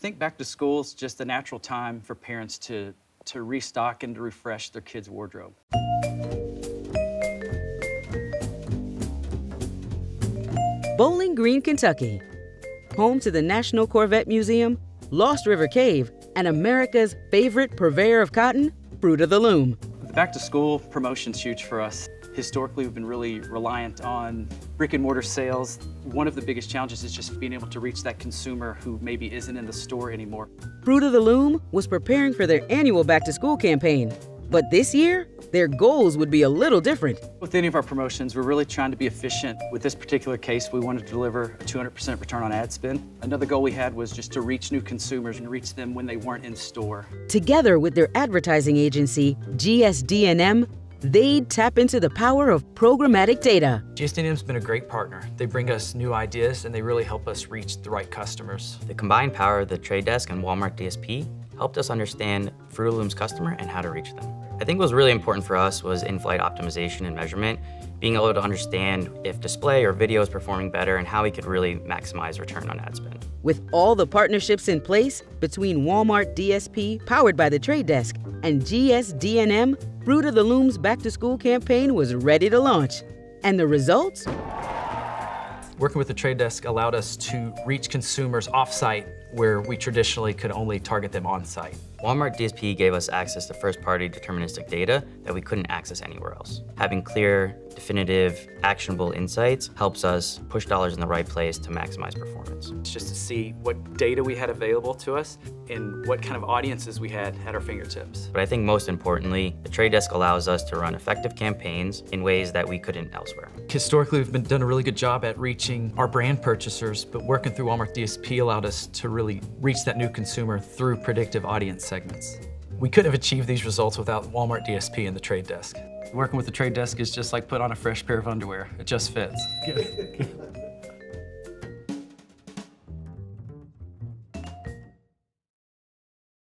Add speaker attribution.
Speaker 1: think back to school is just a natural time for parents to, to restock and to refresh their kids' wardrobe.
Speaker 2: Bowling Green, Kentucky, home to the National Corvette Museum, Lost River Cave, and America's favorite purveyor of cotton, Fruit of the Loom.
Speaker 1: The back to school promotion's huge for us. Historically, we've been really reliant on brick and mortar sales. One of the biggest challenges is just being able to reach that consumer who maybe isn't in the store anymore.
Speaker 2: Fruit of the Loom was preparing for their annual back to school campaign. But this year, their goals would be a little different.
Speaker 1: With any of our promotions, we're really trying to be efficient. With this particular case, we wanted to deliver a 200% return on ad spend. Another goal we had was just to reach new consumers and reach them when they weren't in store.
Speaker 2: Together with their advertising agency, GSD&M, they'd tap into the power of programmatic data.
Speaker 3: GSD&M's been a great partner. They bring us new ideas and they really help us reach the right customers.
Speaker 4: The combined power of the Trade Desk and Walmart DSP helped us understand Fruit of the Loom's customer and how to reach them. I think what was really important for us was in-flight optimization and measurement, being able to understand if display or video is performing better and how we could really maximize return on ad spend.
Speaker 2: With all the partnerships in place between Walmart DSP, powered by the Trade Desk, and GSD&M, Fruit of the Loom's back to school campaign was ready to launch. And the results?
Speaker 3: Working with the Trade Desk allowed us to reach consumers off-site where we traditionally could only target them on-site.
Speaker 4: Walmart DSP gave us access to first-party deterministic data that we couldn't access anywhere else. Having clear, definitive, actionable insights helps us push dollars in the right place to maximize performance.
Speaker 1: It's just to see what data we had available to us and what kind of audiences we had at our fingertips.
Speaker 4: But I think most importantly, the Trade Desk allows us to run effective campaigns in ways that we couldn't elsewhere.
Speaker 3: Historically, we've been done a really good job at reaching our brand purchasers, but working through Walmart DSP allowed us to really reach that new consumer through predictive audience segments. We couldn't have achieved these results without Walmart DSP and the Trade Desk.
Speaker 1: Working with the Trade Desk is just like put on a fresh pair of underwear. It just fits.